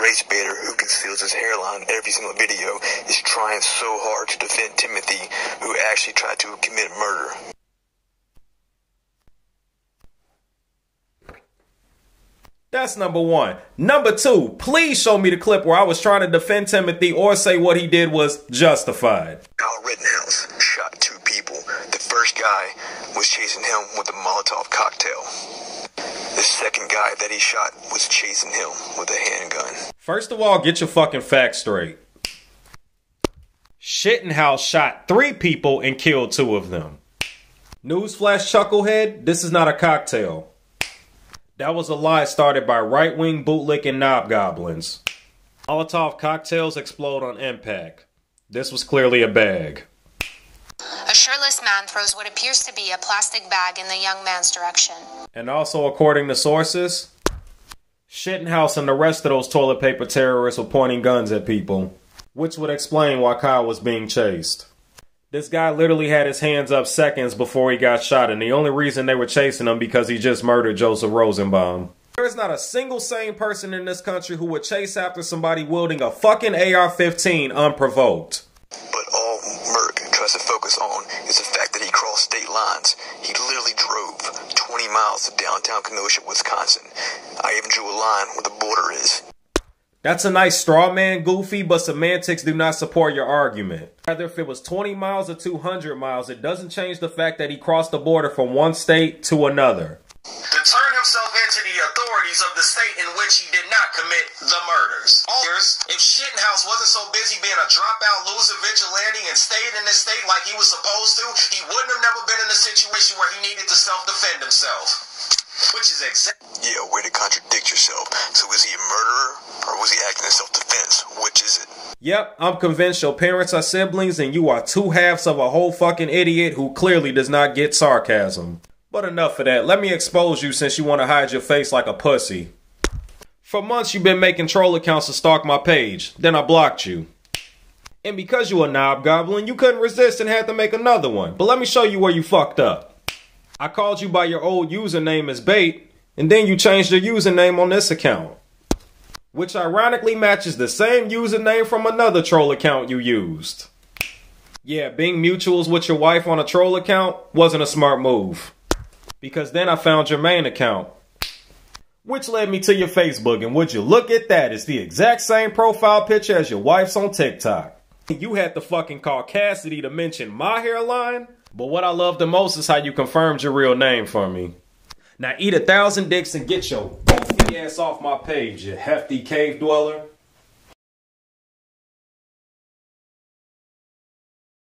race baiter who conceals his hairline in every single video is trying so hard to defend Timothy, who actually tried to commit murder. That's number one. Number two, please show me the clip where I was trying to defend Timothy or say what he did was justified. Kyle Rittenhouse shot two people. The first guy was chasing him with a Molotov cocktail. The second guy that he shot was chasing him with a handgun. First of all, get your fucking facts straight. Shittenhouse shot three people and killed two of them. Newsflash, Chucklehead, this is not a cocktail. That was a lie started by right wing bootlicking knob goblins. Molotov cocktails explode on impact. This was clearly a bag. Shirtless man throws what appears to be a plastic bag in the young man's direction. And also, according to sources, Shittenhouse and the rest of those toilet paper terrorists were pointing guns at people, which would explain why Kyle was being chased. This guy literally had his hands up seconds before he got shot, and the only reason they were chasing him because he just murdered Joseph Rosenbaum. There is not a single sane person in this country who would chase after somebody wielding a fucking AR-15 unprovoked. Focus on is the fact that he crossed state lines. He literally drove 20 miles to downtown Kenosha, Wisconsin. I even drew a line where the border is. That's a nice straw man, Goofy, but semantics do not support your argument. Rather, if it was 20 miles or 200 miles, it doesn't change the fact that he crossed the border from one state to another. Which he did not commit the murders. If Shittenhouse wasn't so busy being a dropout loser vigilante and stayed in this state like he was supposed to, he wouldn't have never been in a situation where he needed to self-defend himself. Which is exactly. Yeah, way to contradict yourself. So is he a murderer or was he acting in self defense? Which is it? Yep, I'm convinced your parents are siblings and you are two halves of a whole fucking idiot who clearly does not get sarcasm. But enough of that. Let me expose you since you want to hide your face like a pussy. For months you've been making troll accounts to stalk my page. Then I blocked you. And because you a knob goblin, you couldn't resist and had to make another one. But let me show you where you fucked up. I called you by your old username as bait, and then you changed your username on this account. Which ironically matches the same username from another troll account you used. Yeah, being mutuals with your wife on a troll account wasn't a smart move. Because then I found your main account. Which led me to your Facebook, and would you look at that? It's the exact same profile picture as your wife's on TikTok. You had to fucking call Cassidy to mention my hairline? But what I love the most is how you confirmed your real name for me. Now eat a thousand dicks and get your goofy ass off my page, you hefty cave dweller.